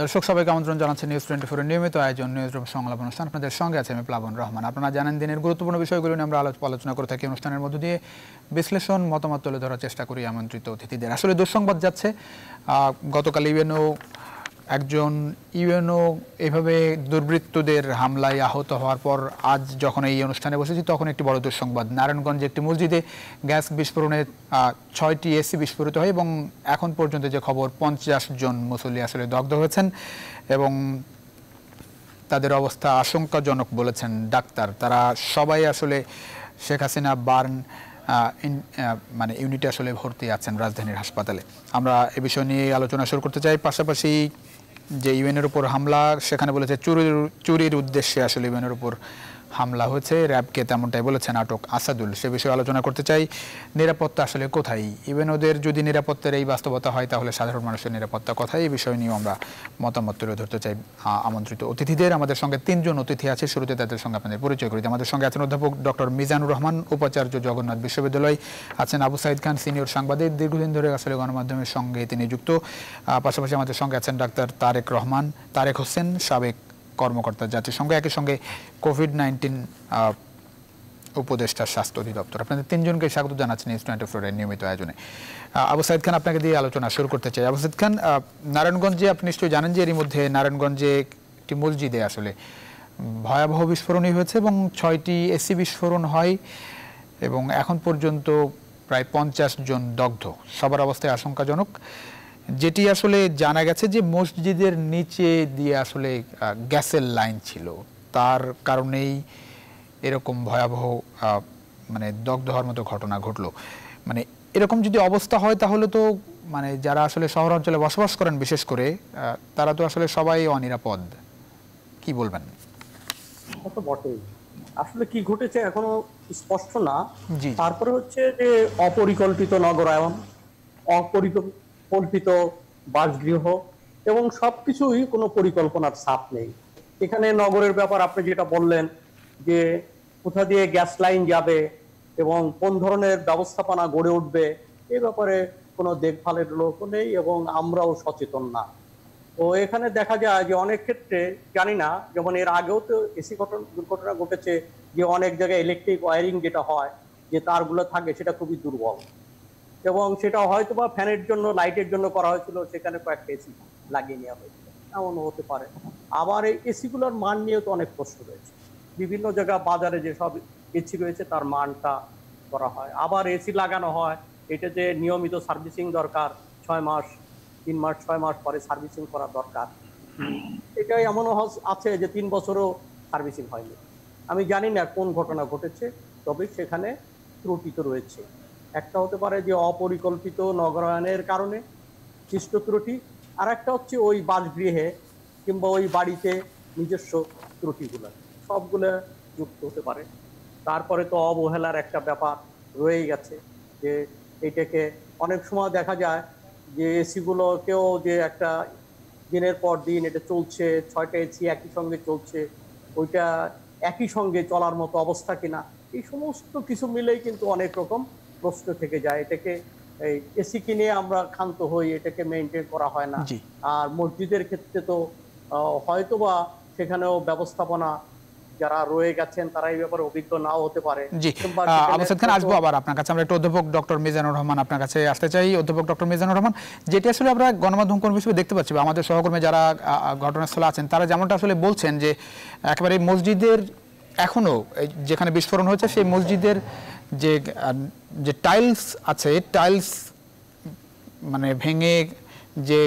দর্শক, সবাইকে আমন্ত্রণ জানাচ্ছি নিউজ টোয়েন্টি ফোরের নিয়মিত আয়োজন নিউজ রুম সংলাপ অনুষ্ঠান। আপনাদের সঙ্গে আছে আমি প্লাবন রহমান। আপনারা জানেন, দিনের গুরুত্বপূর্ণ বিষয়গুলো নিয়ে আমরা আলোচনা করে থাকি। অনুষ্ঠানের মধ্য দিয়ে বিশ্লেষণ, মতামত তুলে ধরার চেষ্টা করি আমন্ত্রিত অতিথিদের। আসলে দুঃসংবাদ যাচ্ছে গতকাল ইউএনও একজন ইউএনও এভাবে দুর্বৃত্তদের হামলায় আহত হওয়ার পর আজ যখন এই অনুষ্ঠানে বসেছি, তখন একটি বড় দুঃসংবাদ। নারায়ণগঞ্জে একটি মসজিদে গ্যাস বিস্ফোরণে ছয়টি এসি বিস্ফোরিত হয় এবং এখন পর্যন্ত যে খবর, পঞ্চাশ জন মুসল্লি আসলে দগ্ধ হয়েছেন এবং তাদের অবস্থা আশঙ্কাজনক বলেছেন ডাক্তার। তারা সবাই আসলে শেখ হাসিনা বার্ন মানে ইউনিটে আসলে ভর্তি আছেন রাজধানীর হাসপাতালে। আমরা এ বিষয় নিয়ে আলোচনা শুরু করতে চাই। পাশাপাশি যে ইউএনের উপর হামলা সেখানে বলেছে চুরির চুরির উদ্দেশ্যে আসলে ইউএনের উপর হামলা হয়েছে, র্যাবকে তেমনটাই বলেছেন আটক আসাদুল। সে বিষয়ে আলোচনা করতে চাই, নিরাপত্তা আসলে কোথায়? ইভেন ওদের যদি নিরাপত্তার এই বাস্তবতা হয়, তাহলে সাধারণ মানুষের নিরাপত্তা কোথায়? এই বিষয় নিয়েও আমরা মতামত তুলে ধরতে চাই আমন্ত্রিত অতিথিদের। আমাদের সঙ্গে তিনজন অতিথি আছে, শুরুতে তাদের সঙ্গে আপনাদের পরিচয় করি। আমাদের সঙ্গে আছেন অধ্যাপক ডক্টর মিজানুর রহমান, উপাচার্য জগন্নাথ বিশ্ববিদ্যালয়। আছেন আবু সাইদ খান, সিনিয়র সাংবাদিক। দীর্ঘদিন ধরে আসলে গণমাধ্যমের সঙ্গে তিনি যুক্ত। পাশাপাশি আমাদের সঙ্গে আছেন ডাক্তার তারেক রহমান। তারেক হোসেন, সাবেক কর্মকর্তা জাতিসংঘ একই সঙ্গে কোভিড নাইন্টিন উপদেষ্টা স্বাস্থ্য অধিদপ্তর। আপনাদের তিনজনকে স্বাগত জানাচ্ছেন নিউজ টোয়েন্টি ফোরের নিয়মিত আয়োজনে। আবু সাইদ খান, আপনাকে দিয়ে আলোচনা শুরু করতে চাই। আবু সাইদ খান নারায়ণগঞ্জে আপনি নিশ্চয়ই জানেন যে এরই মধ্যে নারায়ণগঞ্জে একটি মসজিদে আসলে ভয়াবহ বিস্ফোরণই হয়েছে এবং ছয়টি এসি বিস্ফোরণ হয় এবং এখন পর্যন্ত প্রায় পঞ্চাশ জন দগ্ধ। সবার অবস্থায় আশঙ্কাজনক। যেটি আসলে জানা গেছে যে মসজিদের নিচে দিয়ে আসলে গ্যাসের লাইন ছিল। তার কারণেই এরকম ভয়াবহ মানে দগ্ধ হওয়ার মতো ঘটনা ঘটলো। মানে এরকম যদি অবস্থা হয় তাহলে তো মানে যারা আসলে শহর অঞ্চলে বসবাস করেন বিশেষ করে তারা তো আসলে সবাই অনিরাপদ। কি বলবেন? তো বটেই। আসলে কি ঘটেছে এখনও স্পষ্ট না। জি। তারপরে হচ্ছে যে অপরিকল্পিত নগরায়ন অপরিকল্পিত বাসগৃহ এবং সবকিছুই কোনো পরিকল্পনার ছাপ নেই। এখানে নগরের ব্যাপার আপনি যেটা বললেন যে কোথা দিয়ে গ্যাস লাইন যাবে এবং কোন ধরনের ব্যবস্থাপনা গড়ে উঠবে, এ ব্যাপারে কোনো দেখভালের লোক নেই এবং আমরাও সচেতন না। তো এখানে দেখা যায় যে অনেক ক্ষেত্রে, জানি না, যেমন এর আগেও তো এসি ঘটনা দুর্ঘটনা ঘটেছে যে অনেক জায়গায় ইলেকট্রিক ওয়ারিং যেটা হয়, যে তারগুলো থাকে সেটা খুবই দুর্বল। এবং সেটা হয়তো বা ফ্যানের জন্য, লাইটের জন্য করা হয়েছিল, সেখানে কয়েকটা এসি লাগিয়ে নেওয়া হয়েছিল। এমনও হতে পারে। আবার এই এসিগুলোর মান নিয়েও তো অনেক প্রশ্ন রয়েছে। বিভিন্ন জায়গা বাজারে যেসব এসি রয়েছে, তার মানটা করা হয়। আবার এসি লাগানো হয়, এটা যে নিয়মিত সার্ভিসিং দরকার, ছয় মাস, তিন মাস, ছয় মাস পরে সার্ভিসিং করা দরকার। এটা এমনও আছে যে তিন বছরও সার্ভিসিং হয়নি। আমি জানি না কোন ঘটনা ঘটেছে, তবে সেখানে ত্রুটি তো রয়েছে। একটা হতে পারে যে অপরিকল্পিত নগরায়নের কারণে সৃষ্ট ত্রুটি আর একটা হচ্ছে ওই বাসগৃহে কিংবা ওই বাড়িতে নিজস্ব ত্রুটিগুলো, সবগুলো যুক্ত হতে পারে। তারপরে তো অবহেলার একটা ব্যাপার রয়েই গেছে যে এটাকে অনেক সময় দেখা যায় যে এসিগুলোকেও যে একটা দিনের পর দিন এটা চলছে, ছয়টা এসি একই সঙ্গে চলছে, ওইটা একই সঙ্গে চলার মতো অবস্থা কিনা, এই সমস্ত কিছু মিলেই কিন্তু অনেক রকম প্রশ্ন থেকে যায় এটাকে এই এসি কিনে আমরা ক্ষান্ত হই এটাকে মেনটেন করা হয় না। আর মসজিদের ক্ষেত্রে তো হয়তোবা সেখানেও ব্যবস্থাপনা যারা রয়ে গেছেন তারা এই ব্যাপারে অভিজ্ঞ নাও হতে পারে। জি। খান আসব আবার আপনার কাছে। আমরা একটু অধ্যাপক ডক্টর মিজানুর রহমান আপনার কাছে আসতে চাই। অধ্যাপক ডক্টর মিজানুর রহমান যেটি আসলে আমরা গণমাধ্যম কর্মী হিসেবে দেখতে পাচ্ছি আমাদের সহকর্মী যারা ঘটনাস্থলে আছেন তারা যেমনটা আসলে বলছেন যে একেবারে মসজিদের এখনও যেখানে বিস্ফোরণ হয়েছে সেই মসজিদের যে যে টাইলস আছে টাইলস মানে ভেঙে যে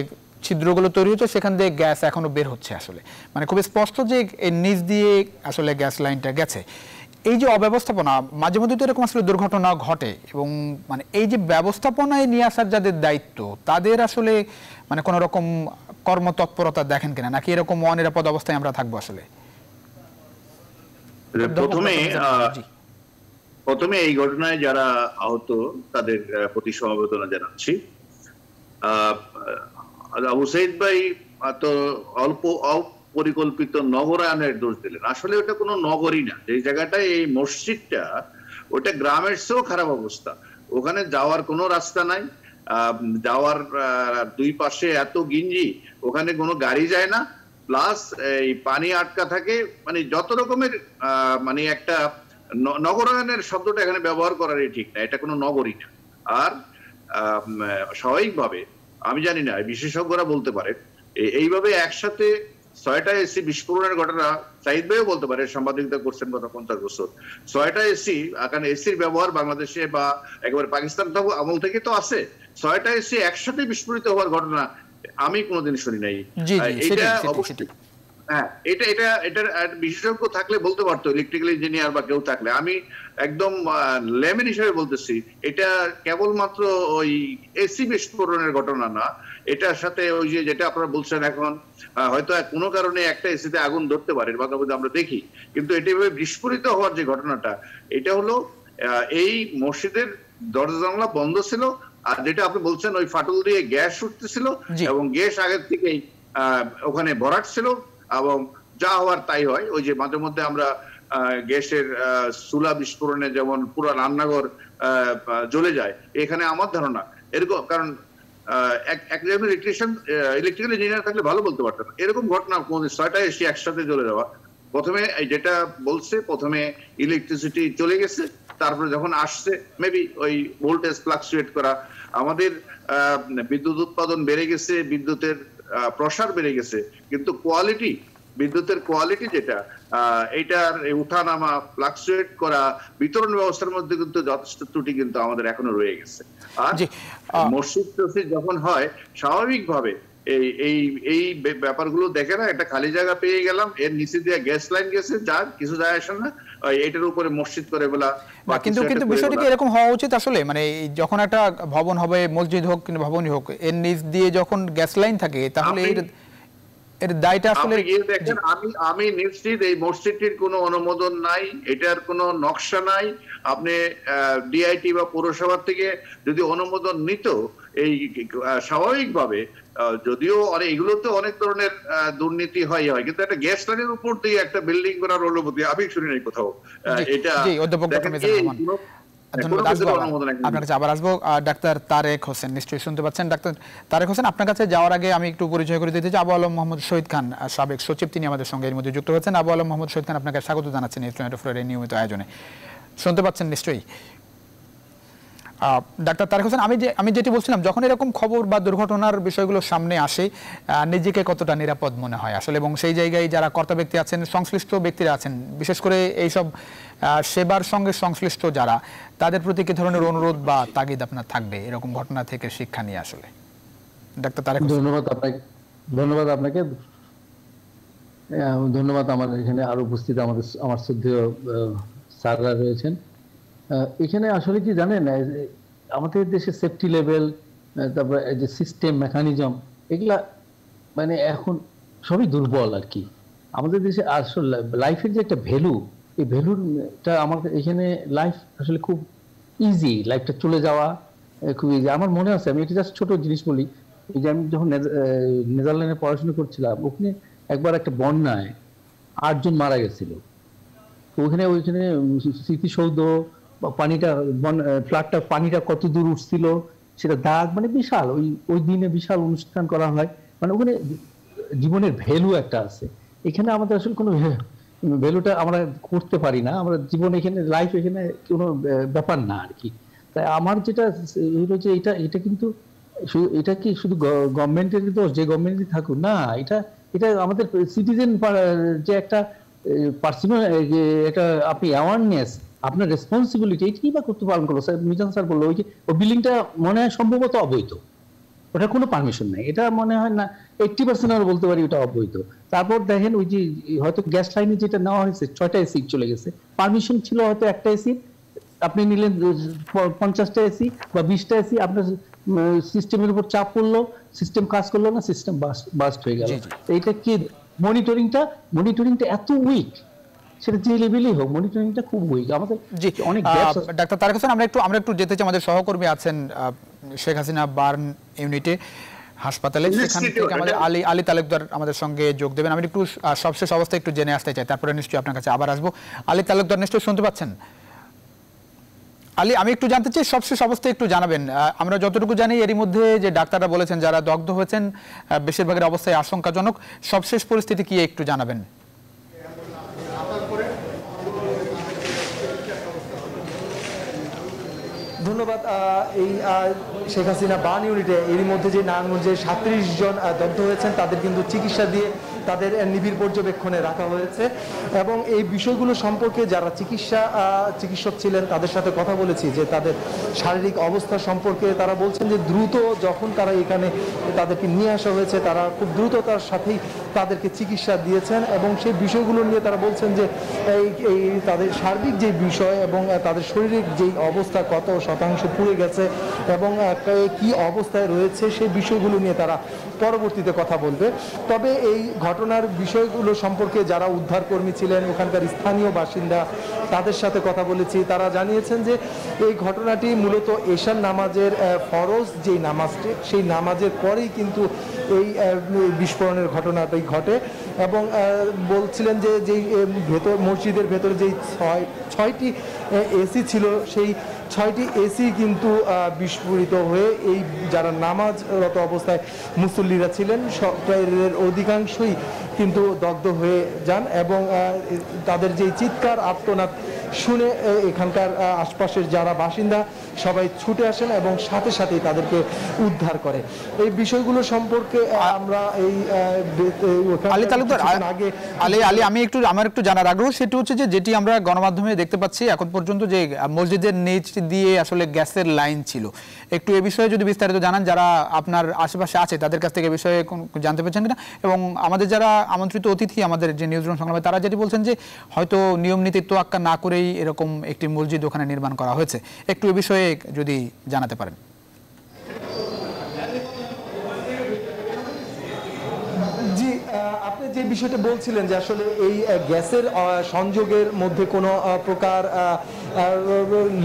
ছিদ্রগুলো তৈরি হচ্ছে সেখান দিয়ে গ্যাস এখনও বের হচ্ছে আসলে। মানে খুব স্পষ্ট যে এই নিচ দিয়ে আসলে গ্যাস লাইনটা গেছে। এই যে অব্যবস্থাপনা মাঝে মধ্যে তো এরকম আসলে দুর্ঘটনা ঘটে এবং মানে এই যে ব্যবস্থাপনায় নিয়ে আসার যাদের দায়িত্ব তাদের আসলে মানে কোনো রকম কর্মতৎপরতা দেখেন কিনা? নাকি এরকম অনিরাপদ অবস্থায় আমরা থাকব আসলে? প্রথমে প্রথমে এই ঘটনায় যারা আহত, তাদের প্রতি সমবেদনা জানাচ্ছি। আবু সাইদ ভাই তো অল্প অপরিকল্পিত নগরায়নের দোষ দিলেন। আসলে ওটা কোনো নগরই না। যে জায়গাটায় এই মসজিদটা, ওটা গ্রামের চেয়েও খারাপ অবস্থা। ওখানে যাওয়ার কোনো রাস্তা নাই। যাওয়ার দুই পাশে এত গিঞ্জি, ওখানে কোনো গাড়ি যায় না। প্লাস এই পানি আটকা থাকে। মানে যত রকমের মানে একটা নগরায়নের শব্দটা এখানে ব্যবহার করারই ঠিক না এটা কোনো নগরী না। আর স্বাভাবিকভাবে আমি জানি না বিশেষজ্ঞরা বলতে পারে এইভাবে একসাথে ছয়টা এসি বিস্ফোরণের ঘটনা সাইদ ভাইও বলতে পারে সাংবাদিকতা করছেন গত পঞ্চাশ বছর ছয়টা এসি কারণ এসির ব্যবহার বাংলাদেশে বা একেবারে পাকিস্তান আমল থেকে তো আছে ছয়টা এসি একসাথে বিস্ফোরিত হওয়ার ঘটনা আমি কোনোদিন শুনি নাই। এটা অবশ্যই। হ্যাঁ এটা এটা এটার বিশেষজ্ঞ থাকলে বলতে পারতো ইলেকট্রিক্যাল ইঞ্জিনিয়ার বা কেউ থাকলে। আমি একদম লেমেন হিসেবে বলতেছি এটা কেবলমাত্র ওই এসি বিস্ফোরণের ঘটনা না। এটার সাথে ওই যে যেটা আপনারা বলছেন এখন হয়তো কোনো কারণে একটা এসিতে আগুন ধরতে পারে মাঝে মধ্যে আমরা দেখি। কিন্তু এটা এভাবে বিস্ফোরিত হওয়ার যে ঘটনাটা এটা হলো এই মসজিদের দরজা জানলা বন্ধ ছিল আর যেটা আপনি বলছেন ওই ফাটল দিয়ে গ্যাস উঠতেছিল এবং গ্যাস আগের থেকেই আহ, ওখানে ভরাট ছিল। এবং যা হওয়ার তাই হয়। ওই যে মাঝে মধ্যে আমরা গ্যাসের চুলা বিস্ফোরণে যেমন পুরো রান্নাঘর জ্বলে যায়, এখানে আমার ধারণা এরকম, কারণ একজন ইলেকট্রিশিয়ান ইলেকট্রিক্যাল ইঞ্জিনিয়ার থাকলে ভালো বলতে পারতেন। এরকম ঘটনা ছয়টা এসে একসাথে জ্বলে যাওয়া। প্রথমে যেটা বলছে, প্রথমে ইলেকট্রিসিটি চলে গেছে, তারপরে যখন আসছে মেবি ওই ভোল্টেজ ফ্লাকচুয়েট করা। আমাদের বিদ্যুৎ উৎপাদন বেড়ে গেছে, বিদ্যুতের প্রসার বেড়ে গেছে। কিন্তু কোয়ালিটি বিদ্যুতের কোয়ালিটি যেটা এটার এই উঠানামা ফ্লাকচুয়েট করা বিতরণ ব্যবস্থার মধ্যে কিন্তু যথেষ্ট ত্রুটি কিন্তু আমাদের এখনও রয়ে গেছে। আর মসজিদ টসজিদ যখন হয় স্বাভাবিকভাবে এই এই এই ব্যাপারগুলো দেখে না একটা খালি জায়গা পেয়ে গেলাম এর নিচে দিয়ে গ্যাস লাইন গেছে যার কিছু যায় আসে না এটার উপরে মসজিদ করে বলা কিন্তু কিন্তু বিষয়টা কি এরকম হওয়া উচিত আসলে? মানে যখন একটা ভবন হবে মসজিদ হোক কিংবা ভবনই হোক এর নিচ দিয়ে যখন গ্যাস লাইন থাকে তাহলে এর এর দায়টা আসলে দেখেন আমি আমি নিশ্চিত এই মসজিদটির কোনো অনুমোদন নাই এটার কোনো নকশা নাই। আপনি ডিআইটি বা পৌরসভা থেকে যদি অনুমোদন নিত এই স্বাভাবিকভাবে যদিও অনেক এগুলো তো অনেক ধরনের দুর্নীতি হয় হয় কিন্তু একটা গ্যাস লাইনের উপর দিয়ে একটা বিল্ডিং করার অনুমতি আমি শুনি নাই কোথাও এটা এখন আপনার কাছে আবার আসব। ডাক্তার তারেক হোসেন নিশ্চয়ই শুনতে পাচ্ছেন? ডাক্তার তারেক হোসেন আপনার কাছে যাওয়ার আগে আমি একটু পরিচয় করে দিতে চাই। আবু আলম মোহাম্মদ শহীদ খান আহ, সাবেক সচিব তিনি আমাদের সঙ্গে এর মধ্যে যুক্ত হয়েছেন। আবু আলম মোহাম্মদ শহীদ খান আপনাকে স্বাগত জানাচ্ছেন নিয়মিত আয়োজনে। শুনতে পাচ্ছেন নিশ্চয়ই? ডাক্তার তারেক হোসেন, আমি যে, আমি যেটি বলছিলাম, যখন এরকম খবর বা দুর্ঘটনার বিষয়গুলো সামনে আসে নিজেকে কতটা নিরাপদ মনে হয় আসলে? এবং সেই জায়গায় যারা কর্তা ব্যক্তি আছেন, সংশ্লিষ্ট ব্যক্তিরা আছেন, বিশেষ করে এইসব সেবার সঙ্গে সংশ্লিষ্ট যারা, তাদের প্রতি কি ধরনের অনুরোধ বা তাগিদ আপনার থাকবে এরকম ঘটনা থেকে শিক্ষা নিয়ে আসলে? ডাক্তার তারেক ধন্যবাদ আপনাকে ধন্যবাদ আপনাকে। ধন্যবাদ আমার এখানে আরও উপস্থিত আমাদের, আমার শ্রদ্ধেয় স্যাররা রয়েছেন। এখানে আসলে কি জানেন আমাদের দেশে সেফটি লেভেল তারপরে যে সিস্টেম মেকানিজম এগুলা মানে এখন সবই দুর্বল আর কি। আমাদের দেশে আসলে লাইফের যে একটা ভ্যালু এই ভ্যালুটা আমার এখানে লাইফ আসলে খুব ইজি লাইফটা চলে যাওয়া খুব ইজি আমার মনে আছে, আমি এটা জাস্ট ছোট জিনিস বলি যে আমি যখন নেদারল্যান্ডে পড়াশোনা করছিলাম, ওখানে একবার একটা বন্যায় আটজন মারা গেছিল। ওখানে ওইখানে স্মৃতিসৌধ পানিটা ফ্ল্যাটটা পানিটা কত দূর উঠছিল, সেটা দাগ মানে বিশাল, ওই ওই দিনে বিশাল অনুষ্ঠান করা হয়। মানে ওখানে জীবনের ভ্যালু একটা আছে। এখানে আমাদের আসলে কোনো ভ্যালুটা আমরা করতে পারি না। আমরা জীবন এখানে লাইফ এখানে কোনো ব্যাপার না আর কি। তাই আমার যেটা হলো যে এটা এটা কিন্তু এটা কি শুধু গভর্নমেন্টের দোষ? যে গভর্নমেন্টই থাকুক, না, এটা এটা আমাদের সিটিজেন যে একটা পার্সোনাল একটা আপনি অ্যাওয়ারনেস আপনার রেসপন্সিবিলিটি এটাই বা করতে পালন করল? স্যার মিজান স্যার বলল ওই যে ওই বিল্ডিংটা মনে হয় সম্ভবত অবৈধ। ওটা কোনো পারমিশন নেই। এটা মনে হয় না এইটটি পার্সেন্ট আমরা বলতে পারি ওটা অবৈধ। তারপর দেখেন ওই যে হয়তো গ্যাস লাইনে যেটা নেওয়া হয়েছে ছয়টা এসি চলে গেছে। পারমিশন ছিল হয়তো একটা এসি আপনি নিলেন পঞ্চাশটা এসি বা বিশটা এসি আপনার সিস্টেমের উপর চাপ পড়ল সিস্টেম কাজ করল না সিস্টেম বাস্ট হয়ে গেল। এইটা কি মনিটরিংটা মনিটরিংটা এত উইক সেটা যে লেভেলেই হোক মনিটরিংটা খুব উইক আমাদের জি অনেক। ডাক্তার তারেক হোসেন আমরা একটু আমরা একটু যেতে চাই আমাদের সহকর্মী আছেন শেখ হাসিনা বার্ন ইউনিটে হাসপাতালে সেখান থেকে আমাদের আলী আলী তালুকদার আমাদের সঙ্গে যোগ দেবেন। আমি একটু সবশেষ অবস্থা একটু জেনে আসতে চাই তারপরে নিশ্চয়ই আপনার কাছে আবার আসব। আলী তালুকদার নিশ্চয়ই শুনতে পাচ্ছেন? আলী আমি একটু জানতে চাই সবশেষ অবস্থা একটু জানাবেন। আহ, আমরা যতটুকু জানি এরই মধ্যে যে ডাক্তাররা বলেছেন যারা দগ্ধ হয়েছেন আহ, বেশিরভাগের অবস্থায় আশঙ্কাজনক। সবশেষ পরিস্থিতি কি একটু জানাবেন? ধন্যবাদ এই শেখ হাসিনা বান ইউনিটে। এরই মধ্যে যে নারায়ণগঞ্জে সাত্রিশ জন দগ্ধ হয়েছেন, তাদের কিন্তু চিকিৎসা দিয়ে তাদের নিবিড় পর্যবেক্ষণে রাখা হয়েছে। এবং এই বিষয়গুলো সম্পর্কে যারা চিকিৎসা চিকিৎসক ছিলেন, তাদের সাথে কথা বলেছি যে তাদের শারীরিক অবস্থা সম্পর্কে তারা বলছেন যে দ্রুত যখন তারা এখানে তাদেরকে নিয়ে আসা হয়েছে, তারা খুব দ্রুততার সাথেই তাদেরকে চিকিৎসা দিয়েছেন এবং সেই বিষয়গুলো নিয়ে তারা বলছেন যে এই এই তাদের সার্বিক যে বিষয় এবং তাদের শারীরিক যেই অবস্থা কত শতাংশ পুড়ে গেছে এবং কি অবস্থায় রয়েছে, সেই বিষয়গুলো নিয়ে তারা পরবর্তীতে কথা বলবে। তবে এই ঘটনার বিষয়গুলো সম্পর্কে যারা উদ্ধারকর্মী ছিলেন, ওখানকার স্থানীয় বাসিন্দা, তাদের সাথে কথা বলেছি। তারা জানিয়েছেন যে এই ঘটনাটি মূলত এশার নামাজের ফরজ যেই নামাজটি, সেই নামাজের পরেই কিন্তু এই বিস্ফোরণের ঘটনাটাই ঘটে এবং বলছিলেন যে যেই ভেতর, মসজিদের ভেতরে যেই ছয়, ছয়টি এসি ছিল, সেই ছয়টি এসি কিন্তু বিস্ফোরিত হয়ে এই যারা নামাজরত অবস্থায় মুসল্লিরা ছিলেন সপ্তাহের অধিকাংশই কিন্তু দগ্ধ হয়ে যান এবং তাদের যে চিৎকার, আর্তনাদ শুনে এখানকার আশপাশের যারা বাসিন্দা সবাই ছুটে আসেন এবং সাথে সাথেই তাদেরকে উদ্ধার করে। এই বিষয়গুলো সম্পর্কে আমরা এই আলী তালুকদার আগে আলী আলী আমি একটু আমার একটু জানার আগ্রহ সেটি হচ্ছে যে যেটি আমরা গণমাধ্যমে দেখতে পাচ্ছি এখন পর্যন্ত যে মসজিদের নিচ দিয়ে আসলে গ্যাসের লাইন ছিল। একটু এ বিষয়ে যদি বিস্তারিত জানান যারা আপনার আশেপাশে আছে তাদের কাছ থেকে এ বিষয়ে জানতে পেরেছেন কিনা? এবং আমাদের যারা আমন্ত্রিত অতিথি আমাদের যে নিউজ রুম সংগ্রামে তারা যেটি বলছেন যে হয়তো নিয়ম নীতি তোয়াক্কা না করেই এরকম একটি মসজিদ ওখানে নির্মাণ করা হয়েছে। একটু এ বিষয়ে যদি জানাতে পারেন। আপনি যে বিষয়টা বলছিলেন যে আসলে এই গ্যাসের সংযোগের মধ্যে কোনো প্রকার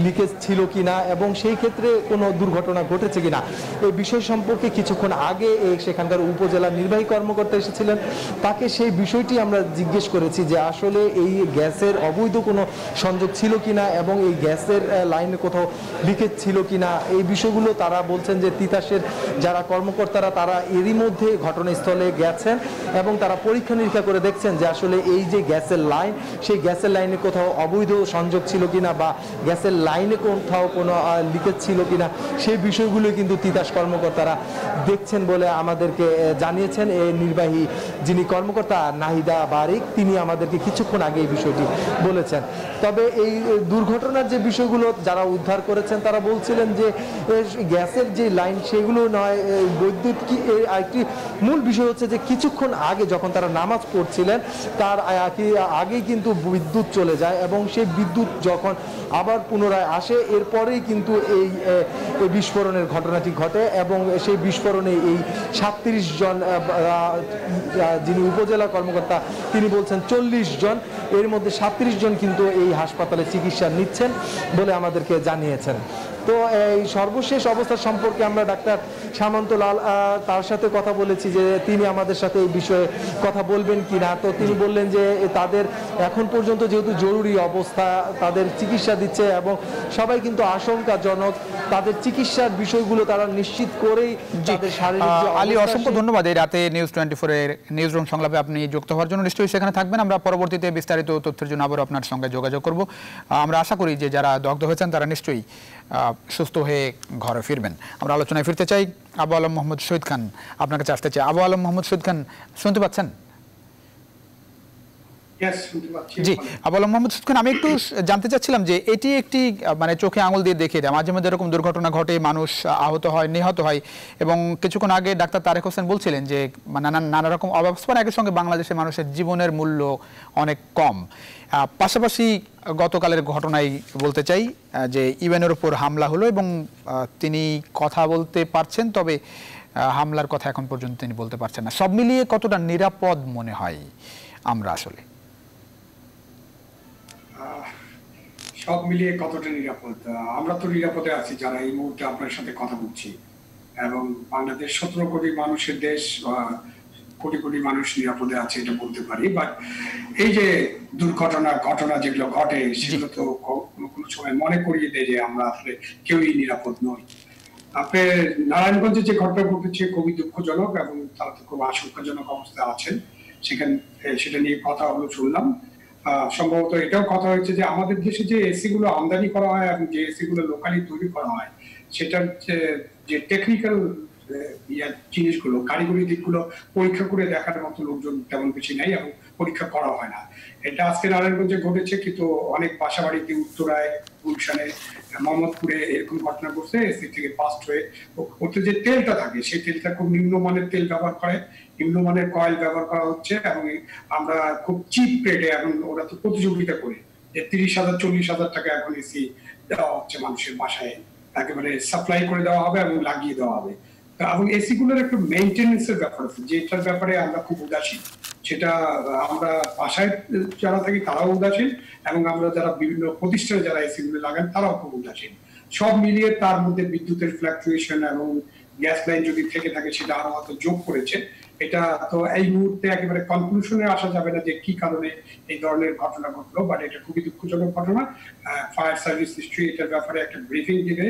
লিকেজ ছিল কি না এবং সেই ক্ষেত্রে কোনো দুর্ঘটনা ঘটেছে কিনা? এই বিষয় সম্পর্কে কিছুক্ষণ আগে সেখানকার উপজেলা নির্বাহী কর্মকর্তা এসেছিলেন। তাকে সেই বিষয়টি আমরা জিজ্ঞেস করেছি যে আসলে এই গ্যাসের অবৈধ কোনো সংযোগ ছিল কি না এবং এই গ্যাসের লাইনে কোথাও লিকেজ ছিল কি না এই বিষয়গুলো তারা বলছেন যে তিতাসের যারা কর্মকর্তারা, তারা এরই মধ্যে ঘটনাস্থলে গেছেন এবং তারা পরীক্ষা নিরীক্ষা করে দেখছেন যে আসলে এই যে গ্যাসের লাইন, সেই গ্যাসের লাইনে কোথাও অবৈধ সংযোগ ছিল কিনা বা গ্যাসের লাইনে কোথাও কোনো লিকেজ ছিল কিনা, সেই বিষয়গুলো কিন্তু তিতাস কর্মকর্তারা দেখছেন বলে আমাদেরকে জানিয়েছেন। এই নির্বাহী যিনি কর্মকর্তা, নাহিদা বারিক, তিনি আমাদেরকে কিছুক্ষণ আগে এই বিষয়টি বলেছেন। তবে এই দুর্ঘটনার যে বিষয়গুলো যারা উদ্ধার করেছেন, তারা বলছিলেন যে গ্যাসের যে লাইন সেগুলো নয় বৈদ্যুৎ কি, এর আরেকটি মূল বিষয় হচ্ছে যে, কিছুক্ষণ আগে যখন তারা নামাজ পড়ছিলেন, তার আগেই কিন্তু বিদ্যুৎ চলে যায় এবং সেই বিদ্যুৎ যখন আবার পুনরায় আসে, এরপরেই কিন্তু এই বিস্ফোরণের ঘটনাটি ঘটে এবং সেই বিস্ফোরণে এই সাতত্রিশ জন যিনি উপজেলা কর্মকর্তা, তিনি বলছেন চল্লিশ জন, এর মধ্যে সাতত্রিশ জন কিন্তু এই হাসপাতালে চিকিৎসা নিচ্ছেন বলে আমাদেরকে জানিয়েছেন। তো এই সর্বশেষ অবস্থা সম্পর্কে আমরা ডাক্তার সামন্তলাল আহ, তার সাথে কথা বলেছি যে তিনি আমাদের সাথে এই বিষয়ে কথা বলবেন কিনা। তো তিনি বললেন যে তাদের এখন পর্যন্ত যেহেতু জরুরি অবস্থা তাদের চিকিৎসা দিচ্ছে এবং সবাই কিন্তু আশঙ্কাজনক তাদের চিকিৎসার বিষয়গুলো তারা নিশ্চিত করেই তাদের শারীরিক আলী অসংখ্য ধন্যবাদ। এই রাতে নিউজ টোয়েন্টি ফোরের নিউজ রুম সংলাপে আপনি যুক্ত হওয়ার জন্য নিশ্চয়ই সেখানে থাকবেন। আমরা পরবর্তীতে বিস্তারিত তথ্যের জন্য আবার আপনার সঙ্গে যোগাযোগ করব। আমরা আশা করি যে যারা দগ্ধ হয়েছেন তারা নিশ্চয়ই আহ, সুস্থ হয়ে ঘরে ফিরবেন। আমরা আলোচনায় ফিরতে চাই আবু আলম মোহাম্মদ শহীদ খান। আপনার কাছে আসতে চাই। আবু আলম মোহাম্মদ শহীদ খান শুনতে পাচ্ছেন। জি আবু আলম মোহাম্মদ শহীদ খান আমি একটু জানতে চাচ্ছিলাম যে এটি একটি মানে চোখে আঙুল দিয়ে দেখিয়ে দেয়। মাঝে মধ্যে এরকম দুর্ঘটনা ঘটে মানুষ আহত হয় নিহত হয় এবং কিছুক্ষণ আগে ডাক্তার তারেক হোসেন বলছিলেন যে মানে নানা নানা রকম অব্যবস্থার একই সঙ্গে বাংলাদেশের মানুষের জীবনের মূল্য অনেক কম। পাশাপাশি গতকালের ঘটনায় বলতে চাই যে ইউএনের উপর হামলা হলো এবং তিনি কথা বলতে পারছেন, তবে হামলার কথা এখন পর্যন্ত তিনি বলতে পারছেন না। সব মিলিয়ে কতটা নিরাপদ মনে হয় আমরা আসলে? সব মিলিয়ে কতটা নিরাপদ? আমরা তো নিরাপদে আছি যারা এই মুহূর্তে আপনার সাথে কথা বলছি। এবং বাংলাদেশ সতেরো কোটি মানুষের দেশ কোটি কোটি মানুষ নিরাপদে আছে এটা বলতে পারি বাট এই যে দুর্ঘটনা ঘটনা যেগুলো ঘটে সেগুলো তো কোনো সময় মনে করিয়ে দেয় যে আমরা আসলে কেউই নিরাপদ নই। আপনি নারায়ণগঞ্জে যে ঘটনা ঘটেছে খুবই দুঃখজনক এবং তারা তো খুব আশঙ্কাজনক অবস্থায় আছেন। সেখানে সেটা নিয়ে কথা হলো শুনলাম। আহ, সম্ভবত এটাও কথা হয়েছে যে আমাদের দেশে যে এসি গুলো আমদানি করা হয় এবং যে এসি গুলো লোকালি তৈরি করা হয় সেটার যে টেকনিক্যাল জিনিসগুলো, কারিগরি দিকগুলো পরীক্ষা করে দেখার মতো লোকজন তেমন বেশি নাই এবং পরীক্ষা করা হয় না। এটা আজকে নারায়ণগঞ্জে ঘটেছে, কিন্তু অনেক বাসাবাড়িতে উত্তরায়, গুলশানে, মোহাম্মদপুরে এরকম ঘটনা ঘটছে, এসি থেকে পাস্ট হয়ে ওতে যে তেলটা থাকে, সেই তেলটা খুব নিম্নমানের তেল ব্যবহার করে। নিম্নমানের কয়েল ব্যবহার করা হচ্ছে এবং আমরা খুব চিপ রেটে এখন ওরা তো প্রতিযোগিতা করে। যে তিরিশ হাজার, চল্লিশ হাজার টাকা এখন এসি দেওয়া হচ্ছে মানুষের বাসায়। একেবারে সাপ্লাই করে দেওয়া হবে এবং লাগিয়ে দেওয়া হবে। এবং এসি গুলোর একটু মেনটেন্স এর ব্যাপার আছে। যেটার ব্যাপারে আমরা খুব উদাসীন। সেটা আমরা বাসায় যারা থাকি তারাও উদাসীন এবং আমরা যারা বিভিন্ন প্রতিষ্ঠানে যারা এসি গুলো লাগান তারাও খুব উদাসীন। সব মিলিয়ে তার মধ্যে বিদ্যুতের ফ্ল্যাকচুয়েশন এবং গ্যাস লাইন যদি থেকে থাকে সেটা আরও হয়তো যোগ করেছে। এটা তো এই মুহূর্তে একেবারে কনক্লুশনে আসা যাবে না যে কি কারণে এই ধরনের ঘটনা ঘটলো বাট এটা খুবই দুঃখজনক ঘটনা। ফায়ার সার্ভিস হিস্ট্রি এটার ব্যাপারে একটা ব্রিফিং দিবে।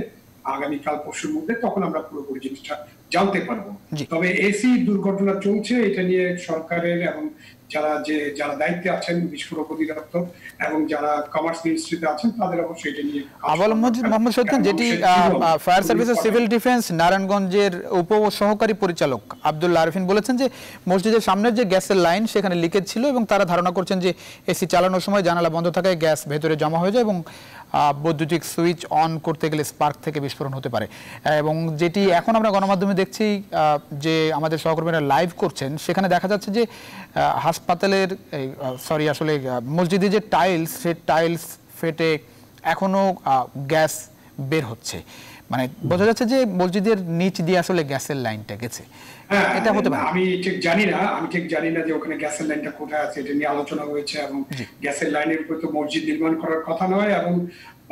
আগামীকাল পরশুর মধ্যে তখন আমরা পুরোপুরি জিনিসটা জানতে পারব। তবে এসি দুর্ঘটনা চলছে এটা নিয়ে সরকারের এবং যারা যে যারা দায়িত্বে আছেন বিস্ফোরক অধিদপ্তর এবং যারা কমার্স মিনিস্ট্রিতে আছেন তাদের অবশ্যই এটা নিয়ে আবুল। মোহাম্মদ যেটি ফায়ার সার্ভিসের সিভিল ডিফেন্স নারায়ণগঞ্জের উপ সহকারী পরিচালক আব্দুল্লাহ আরফিন বলেছেন যে মসজিদের সামনের যে গ্যাসের লাইন সেখানে লিকেজ ছিল এবং তারা ধারণা করছেন যে এসি চালানোর সময় জানালা বন্ধ থাকায় গ্যাস ভেতরে জমা হয়ে যায় এবং বৈদ্যুতিক সুইচ অন করতে গেলে স্পার্ক থেকে বিস্ফোরণ হতে পারে। এবং যেটি এখন আমরা গণমাধ্যমে দেখছি যে আমাদের সহকর্মীরা লাইভ করছেন, সেখানে দেখা যাচ্ছে যে হাসপাতালের সরি আসলে মসজিদে যে টাইলস সে টাইলস ফেটে এখনও গ্যাস বের হচ্ছে। মানে বোঝা যাচ্ছে যে মসজিদের নিচ দিয়ে আসলে গ্যাসের লাইনটা গেছে। এটা হতে পারে। আমি ঠিক জানি না আমি ঠিক জানি না যে ওখানে গ্যাসের লাইনটা কোথায় আছে এটা নিয়ে আলোচনা হয়েছে এবং গ্যাসের লাইনের উপর তো মসজিদ নির্মাণ করার কথা নয় এবং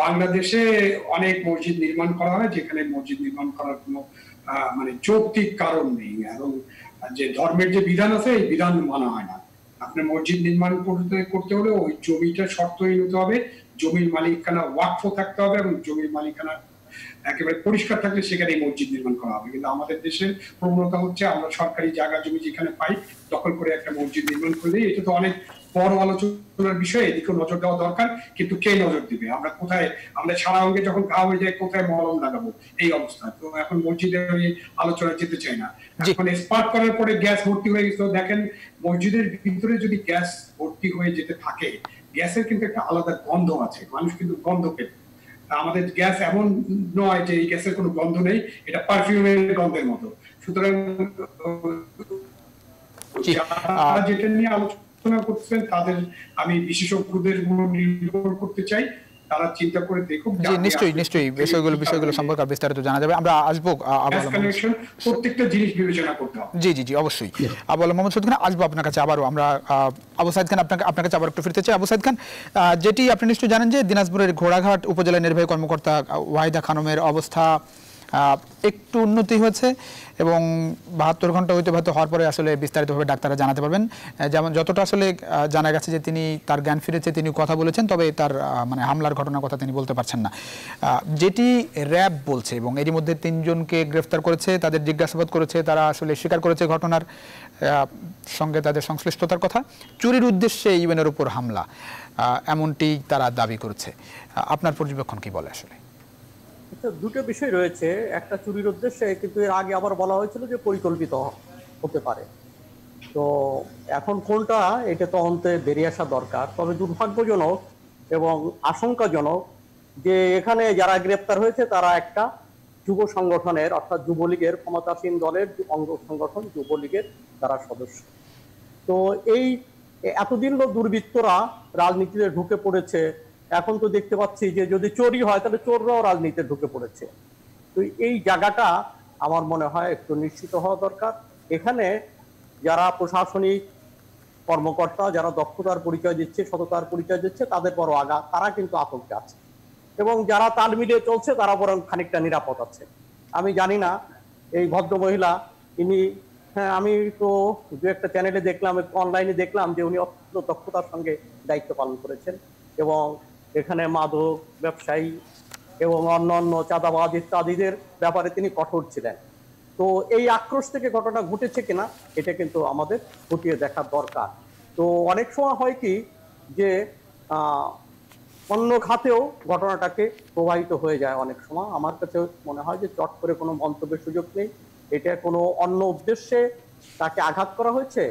বাংলাদেশে অনেক মসজিদ নির্মাণ করা হয় যেখানে মসজিদ নির্মাণ করার কোনো মানে যৌক্তিক কারণ নেই এবং যে ধর্মের যে বিধান আছে এই বিধান মানা হয় না। আপনি মসজিদ নির্মাণ করতে করতে হলে ওই জমিটা শর্তই নিতে হবে জমির মালিকানা ওয়াকফ থাকতে হবে এবং জমির মালিকানা একেবারে পরিষ্কার থাকলে সেখানে এই মসজিদ নির্মাণ করা হবে। কিন্তু আমাদের দেশের প্রবণতা হচ্ছে আমরা সরকারি জায়গা জমি যেখানে পাই দখল করে একটা মসজিদ নির্মাণ করে দিই এটা তো অনেক বড় আলোচনার বিষয়ে এদিকেও নজর দেওয়া দরকার কিন্তু কে নজর দিবে? আমরা কোথায় আমরা সারা অঙ্গে যখন ঘা হয়ে যায় কোথায় মলম লাগাবো? এই অবস্থা। তো এখন মসজিদে ওই আলোচনা যেতে চাই না। এখন স্পার্ক করার পরে গ্যাস ভর্তি হয়ে গেছে। দেখেন মসজিদের ভিতরে যদি গ্যাস ভর্তি হয়ে যেতে থাকে গ্যাসের কিন্তু একটা আলাদা গন্ধ আছে। মানুষ কিন্তু গন্ধ পেত আমাদের গ্যাস এমন নয় যে এই গ্যাসের কোনো গন্ধ নেই এটা পারফিউমের গন্ধের মতো। সুতরাং যারা যেটা নিয়ে আলোচনা করছেন তাদের আমি বিশেষজ্ঞদের উপর নির্ভর করতে চাই। তারা চিন্তা করে জি নিশ্চয়ই নিশ্চয়ই। বিষয়গুলো বিষয়গুলো সম্পর্কে বিস্তারিত জানা যাবে। আমরা আসব প্রত্যেকটা জিনিস বিবেচনা করতে হবে। জি জি জি অবশ্যই। আবু আলম মোহাম্মদ খান আসব আপনার কাছে আবারও। আমরা আবু সাইদ খান আপনাকে আপনার কাছে আবার একটু ফিরতে চাই। আবু সাইদ খান যেটি আপনি নিশ্চয়ই জানেন যে দিনাজপুরের ঘোড়াঘাট উপজেলা নির্বাহী কর্মকর্তা ওয়াহিদা খানমের অবস্থা একটু উন্নতি হয়েছে এবং বাহাত্তর ঘণ্টা হয়তো হওয়ার পরে আসলে বিস্তারিতভাবে ডাক্তাররা জানাতে পারবেন। যেমন যতটা আসলে জানা গেছে যে তিনি তার জ্ঞান ফিরেছে, তিনি কথা বলেছেন, তবে তার মানে হামলার ঘটনার কথা তিনি বলতে পারছেন না। যেটি র্যাব বলছে এবং এরই মধ্যে তিনজনকে গ্রেফতার করেছে, তাদের জিজ্ঞাসাবাদ করেছে, তারা আসলে স্বীকার করেছে ঘটনার সঙ্গে তাদের সংশ্লিষ্টতার কথা। চুরির উদ্দেশ্যে ইউএনের উপর হামলা এমনটি তারা দাবি করেছে। আপনার পর্যবেক্ষণ কি বলে আসলে? দুটো বিষয় রয়েছে। একটা চুরির উদ্দেশ্যে কিন্তু এর আগে আবার বলা হয়েছিল যে পরিকল্পিত হতে পারে। তো এখন কোনটা, এটা তো অন্তে বেরিয়ে আসা দরকার। তবে দুর্ভাগ্যজনক এবং আশঙ্কাজনক যে এখানে যারা গ্রেপ্তার হয়েছে, তারা একটা যুব সংগঠনের, অর্থাৎ যুবলীগের ক্ষমতাসীন দলের অঙ্গ সংগঠন, যুবলীগের তারা সদস্য। তো এই এতদিন দুর্বৃত্তরা রাজনীতিতে ঢুকে পড়েছে। এখন তো দেখতে পাচ্ছি যে যদি চোরই হয়, তাহলে চোররাও রাজনীতিতে ঢুকে পড়েছে। তো এই জায়গাটা আমার মনে হয় একটু নিশ্চিত হওয়া দরকার। এখানে যারা প্রশাসনিক কর্মকর্তা, যারা দক্ষতার পরিচয় দিচ্ছে, সততার পরিচয় দিচ্ছে, তাদের বড় আগা, তারা কিন্তু আতঙ্কে আছে। এবং যারা তাল মিলিয়ে চলছে, তারা বরং খানিকটা নিরাপদ আছে। আমি জানি না, এই ভদ্র মহিলা ইনি হ্যাঁ আমি তো দু একটা চ্যানেলে দেখলাম অনলাইনে দেখলাম যে উনি অত্যন্ত দক্ষতার সঙ্গে দায়িত্ব পালন করেছেন। এবং এখানে মাদক, ব্যবসায়ী এবং অন্যান্য চাঁদাবাজ ইত্যাদিদের ব্যাপারে তিনি কঠোর ছিলেন। তো এই আক্রোশ থেকে ঘটনা ঘটেছে কিনা, এটা কিন্তু আমাদের খতিয়ে দেখার দরকার। তো অনেক সময় হয় কি যে অন্য খাতেও ঘটনাটাকে প্রবাহিত হয়ে যায় অনেক সময়। আমার কাছে মনে হয় যে চট করে কোনো মন্তব্যের সুযোগ নেই। এটা কোনো অন্য উদ্দেশ্যে তাকে আঘাত করা হয়েছে?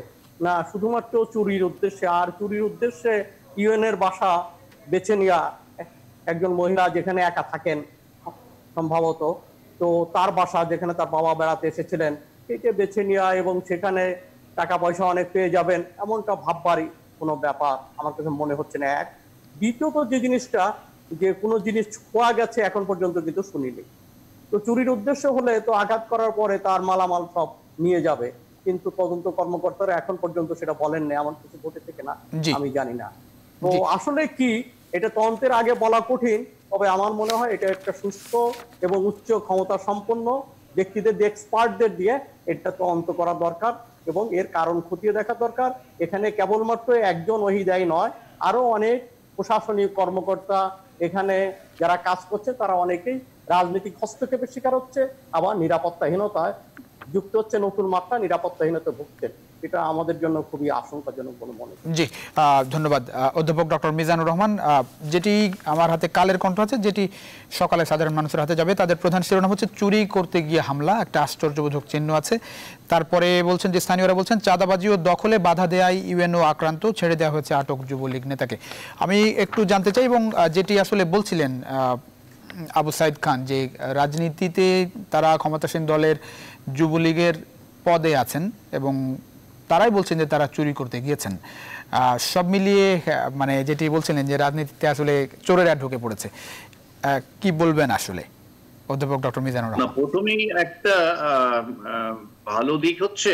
না, শুধুমাত্র চুরির উদ্দেশ্যে। আর চুরির উদ্দেশ্যে ইউএনের বাসা বেছে নেওয়া একজন মহিলা যেখানে একা থাকেন সম্ভবত। তো তার বাসা যেখানে তার বাবা বেড়াতে এসেছিলেন সেইটা বেছে নেওয়া এবং সেখানে টাকা পয়সা অনেক পেয়ে যাবেন এমনটা ভাববারই কোনো ব্যাপার আমার কাছে মনে হচ্ছে না। এক দ্বিতীয়ত যে জিনিসটা যে কোনো জিনিস ছোঁয়া গেছে এখন পর্যন্ত কিন্তু শুনিনি। তো চুরির উদ্দেশ্য হলে তো আঘাত করার পরে তার মালামাল সব নিয়ে যাবে কিন্তু তদন্ত কর্মকর্তারা এখন পর্যন্ত সেটা বলেন না এমন কিছু ঘটেছে কিনা। আমি জানি না। তো আসলে কি এটা তদন্তের আগে বলা কঠিন তবে আমার মনে হয় এটা একটা সুস্থ এবং উচ্চ ক্ষমতা সম্পন্ন ব্যক্তিদের এক্সপার্টদের দিয়ে এটা তদন্ত করা দরকার এবং এর কারণ খতিয়ে দেখা দরকার। এখানে কেবলমাত্র একজন ওহিদাই নয় আরও অনেক প্রশাসনিক কর্মকর্তা এখানে যারা কাজ করছে তারা অনেকেই রাজনৈতিক হস্তক্ষেপের শিকার হচ্ছে আবার নিরাপত্তাহীনতায় যুক্ত হচ্ছে নতুন মাত্রা, নিরাপত্তাহীনতা ভুগছেন এটা আমাদের জন্য খুবই আশঙ্কাজনক বলে মনে জি ধন্যবাদ। অধ্যাপক ডক্টর মিজানুর রহমান যেটি আমার হাতে কালের কণ্ঠ আছে, যেটি সকালে সাধারণ মানুষের হাতে যাবে। তাদের প্রধান শিরোনাম হচ্ছে চুরি করতে গিয়ে হামলা, একটা আশ্চর্যবোধক চিহ্ন আছে। তারপরে বলছেন যে স্থানীয়রা বলছেন, চাঁদাবাজি ও দখলে বাধা দেয়ায় ইউএনও আক্রান্ত, ছেড়ে দেওয়া হয়েছে আটক যুবলীগ নেতাকে। আমি একটু জানতে চাই এবং যেটি আসলে বলছিলেন আবু সাইদ খান যে, রাজনীতিতে তারা ক্ষমতাসীন দলের যুবলীগের পদে আছেন এবং তারাই বলছেন যে তারা চুরি করতে গিয়েছেন। সব মিলিয়ে মানে যেটি বলছিলেন যে রাজনীতিতে আসলে চোরেরা ঢুকে পড়েছে। কি বলবেন আসলে? অধ্যাপক ডক্টর মিজানুর রহমান। প্রথমেই একটা ভালো দিক হচ্ছে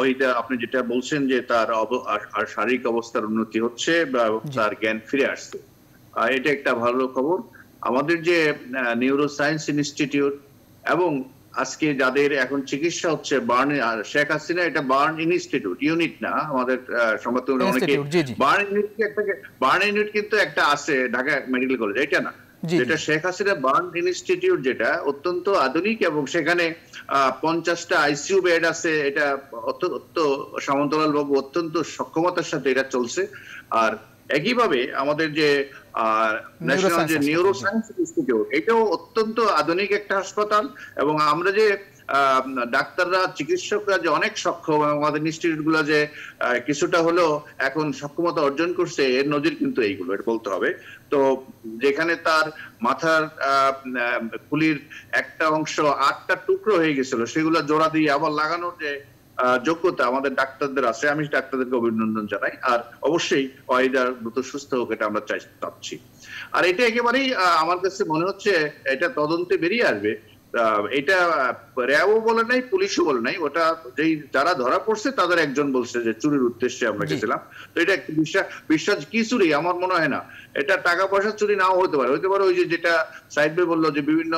ওইটা আপনি যেটা বলছেন যে তার শারীরিক অবস্থার উন্নতি হচ্ছে বা তার জ্ঞান ফিরে আসছে। এটা একটা ভালো খবর। আমাদের যে নিউরো সায়েন্স ইনস্টিটিউট এবং আজকে যাদের এখন চিকিৎসা হচ্ছে বার্ন শেখ হাসিনা এটা বার্ন ইনস্টিটিউট ইউনিট না আমাদের সংবাদ অনেকে। বার্ন ইউনিট একটা বার্ন ইউনিট কিন্তু একটা আছে ঢাকা মেডিকেল কলেজ এটা না। যেটা শেখ হাসিনা বার্ন ইনস্টিটিউট যেটা অত্যন্ত আধুনিক এবং সেখানে পঞ্চাশটা আইসিইউ বেড আছে এটা অত্যন্ত সামন্তলাল বাবু অত্যন্ত সক্ষমতার সাথে এটা চলছে আর একইভাবে আমাদের যে ন্যাশনাল যে নিউরো সায়েন্স ইনস্টিটিউট এটাও অত্যন্ত আধুনিক একটা হাসপাতাল এবং আমরা যে ডাক্তাররা চিকিৎসকরা যে অনেক সক্ষম এবং আমাদের যে কিছুটা হলেও এখন সক্ষমতা অর্জন করছে এর নজির কিন্তু এইগুলো এটা বলতে হবে। তো যেখানে তার মাথার খুলির একটা অংশ আটটা টুকরো হয়ে গেছিল সেগুলো জোড়া দিয়ে আবার লাগানোর যে যোগ্যতা আমাদের ডাক্তারদের আছে আমি ডাক্তারদেরকে অভিনন্দন জানাই। আর অবশ্যই ওয়াহিদার দ্রুত সুস্থ হোক এটা আমরা চাই চাচ্ছি। আর এটা একেবারেই আমার কাছে মনে হচ্ছে এটা তদন্তে বেরিয়ে আসবে। এটা র্যাবও বলে নাই পুলিশও বলে নাই। ওটা যেই যারা ধরা পড়ছে তাদের একজন বলছে যে চুরির উদ্দেশ্যে আমরা গেছিলাম। তো এটা একটু বিশ্বাস বিশ্বাস কি চুরি? আমার মনে হয় না। এটা টাকা পয়সা চুরি নাও হতে পারে। হতে পারে ওই যে যেটা সাইড ভাই বলল যে বিভিন্ন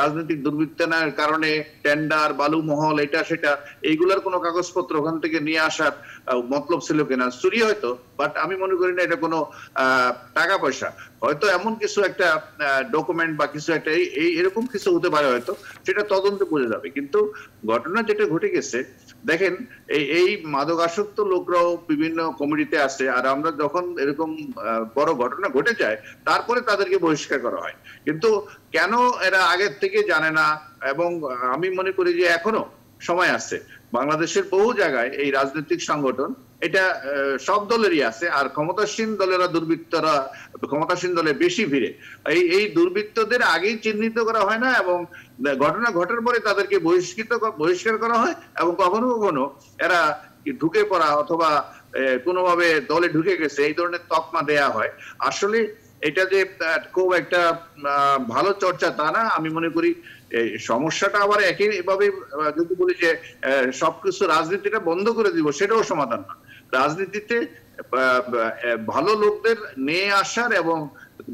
রাজনৈতিক দুর্বৃত্তায়নের কারণে টেন্ডার বালু মহল এটা, সেটা, এইগুলার কোনো কাগজপত্র ওখান থেকে নিয়ে আসার মতলব ছিল কিনা? চুরি হয়তো বাট আমি মনে করি না এটা কোনো টাকা পয়সা। হয়তো এমন কিছু একটা ডকুমেন্ট বা কিছু একটা এই এরকম কিছু হতে পারে হয়তো, সেটা তদন্তে বোঝা যাবে। কিন্তু ঘটনা যেটা ঘটে গেছে দেখেন, এই এই মাদকাসক্ত লোকরাও বিভিন্ন কমিটিতে আসে আর আমরা যখন এরকম বড় ঘটনা ঘটে যায়, তারপরে তাদেরকে বহিষ্কার করা হয়। কিন্তু কেন এরা আগের থেকে জানে না? এবং আমি মনে করি যে এখনও সময় আছে। বাংলাদেশের বহু জায়গায় এই রাজনৈতিক সংগঠন এটা সব দলেরই আছে আর ক্ষমতাসীন দলেরা দুর্বৃত্তরা ক্ষমতাসীন দলে বেশি ভিড়ে। এই এই দুর্বৃত্তদের আগেই চিহ্নিত করা হয় না এবং ঘটনা ঘটার পরে তাদেরকে বহিষ্কৃত বহিষ্কার করা হয় এবং কখনো কখনো এরা ঢুকে পড়া অথবা কোনোভাবে দলে ঢুকে গেছে এই ধরনের তকমা দেয়া হয়। আসলে এটা যে খুব একটা ভালো চর্চা তা না। আমি মনে করি সমস্যাটা আবার একই ভাবে আহ, যদি বলি যে সবকিছু রাজনীতিটা বন্ধ করে দিব সেটাও সমাধান না রাজনীতিতে ভালো লোকদের নিয়ে আসার এবং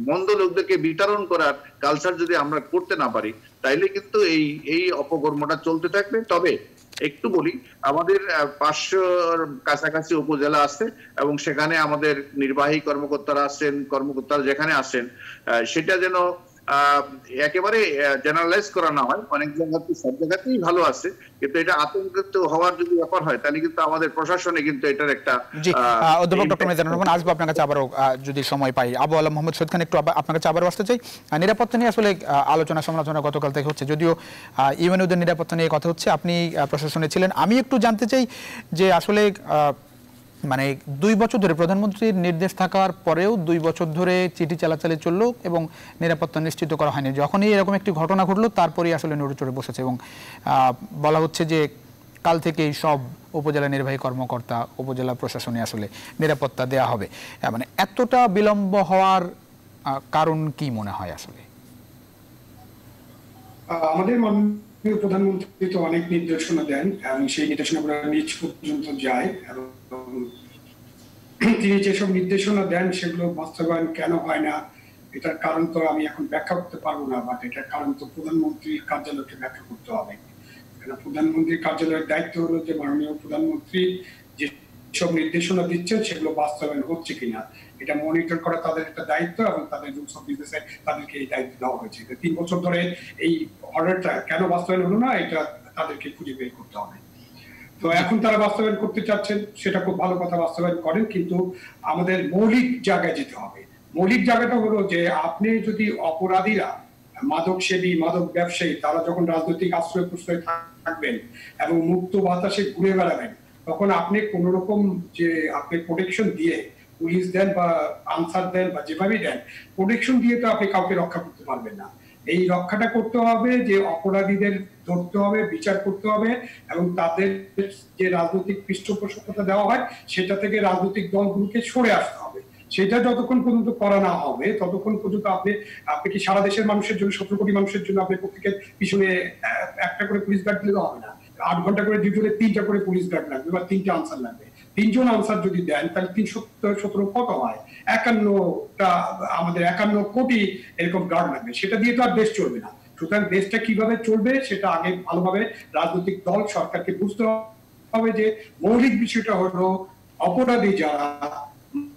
মন্দ লোকদেরকে বিতরণ করার কালচার যদি আমরা করতে না পারি তাইলে কিন্তু এই এই অপকর্মটা চলতে থাকবে। তবে একটু বলি আমাদের পাঁচশোর কাছাকাছি উপজেলা আছে এবং সেখানে আমাদের নির্বাহী কর্মকর্তারা আছেন কর্মকর্তারা যেখানে আহ, সেটা যেন একেবারে জেনারেলাইজ করা না হয়। অনেক জায়গাতে সব জায়গাতেই ভালো আছে কিন্তু এটা আতঙ্কিত হওয়ার যদি ব্যাপার হয় তাহলে কিন্তু আমাদের প্রশাসনে কিন্তু এটার একটা অধ্যাপক ডক্টর মেজানুর রহমান আসব আপনার কাছে আবারও যদি সময় পাই। আবু আলম মোহাম্মদ খান একটু আপনার কাছে আবারও আসতে চাই। নিরাপত্তা নিয়ে আসলে আলোচনা সমালোচনা গতকাল থেকে হচ্ছে যদিও ইউএনওদের নিরাপত্তা নিয়ে কথা হচ্ছে আপনি প্রশাসনে ছিলেন। আমি একটু জানতে চাই যে আসলে মানে দুই বছর ধরে প্রধানমন্ত্রীর নির্দেশ থাকার পরেও দুই বছর ধরে চিঠি চালাচালি চলল এবং নিরাপত্তা নিশ্চিত করা হয়নি। যখনই এরকম একটি ঘটনা ঘটলো, তারপরেই আসলে নড়ে চড়ে বসেছে এবং বলা হচ্ছে যে কাল থেকেই সব উপজেলা নির্বাহী কর্মকর্তা উপজেলা প্রশাসনে আসলে নিরাপত্তা দেয়া হবে। মানে এতটা বিলম্ব হওয়ার কারণ কি মনে হয় আসলে? আমাদের প্রধানমন্ত্রী তো অনেক নির্দেশনা দেন, এবং সেই নির্দেশনাগুলো নিচ পর্যন্ত যায়, এবং তিনি যেসব নির্দেশনা দেন সেগুলো বাস্তবায়ন কেন হয় না, এটার কারণ তো আমি এখন ব্যাখ্যা করতে পারব না বাট এটার কারণ তো প্রধানমন্ত্রীর কার্যালয়কে ব্যাখ্যা করতে হবে। কেন প্রধানমন্ত্রীর কার্যালয়ের দায়িত্ব হলো যে মাননীয় প্রধানমন্ত্রী যে সব নির্দেশনা দিচ্ছেন সেগুলো বাস্তবায়ন হচ্ছে কিনা, এটা মনিটর করা তাদের একটা দায়িত্ব এবং তাদের রুলস অফ বিজনেসে তাদেরকে এই দায়িত্ব দেওয়া হয়েছে। তিন বছর ধরে এই অর্ডারটা কেন বাস্তবায়ন হলো না, এটা তাদেরকে খুঁজে বের করতে হবে। তো এখন তারা বাস্তবায়ন করতে চাচ্ছেন, সেটা খুব ভালো কথা বাস্তবায়ন করেন, কিন্তু আমাদের মৌলিক জায়গায় যেতে হবে। মৌলিক জায়গাটা হলো যে আপনি যদি অপরাধীরা, মাদক সেবী, মাদক ব্যবসায়ী, তারা যখন রাজনৈতিক আশ্রয় প্রশ্রয় থাকবেন এবং মুক্ত বাতাসে ঘুরে বেড়াবেন তখন আপনি কোন রকম যে আপনি প্রোটেকশন দিয়ে পুলিশ দেন বা আনসার দেন বা যেভাবেই দেন প্রোটেকশন দিয়ে তো আপনি কাউকে রক্ষা করতে পারবেন না। এই রক্ষাটা করতে হবে, যে অপরাধীদের ধরতে হবে, বিচার করতে হবে, এবং তাদের যে রাজনৈতিক পৃষ্ঠপোষকতা দেওয়া হয়, সেটা থেকে রাজনৈতিক দলগুলোকে সরে আসতে হবে। সেটা যতক্ষণ পর্যন্ত করা না হবে, ততক্ষণ পর্যন্ত আপনি আপনি কি সারা দেশের মানুষের জন্য, সতেরো কোটি মানুষের জন্য আপনি প্রত্যেকের পিছনে একটা করে পুলিশ গার্ড দিলে হবে না। আট ঘণ্টা করে হলে তিনটা করে পুলিশ গার্ড লাগবে বা তিনটা আনসার লাগবে। তিনজন আনসার যদি দেন, তাহলে তিনশো সতেরো কত হয়? একান্নটা, আমাদের একান্ন কোটি এরকম গার্ড লাগবে। সেটা দিয়ে তো আর দেশ চলবে না। সুতরাং দেশটা কীভাবে চলবে সেটা আগে ভালোভাবে রাজনৈতিক দল, সরকারকে বুঝতে হবে যে মৌলিক বিষয়টা হলো অপরাধী যারা,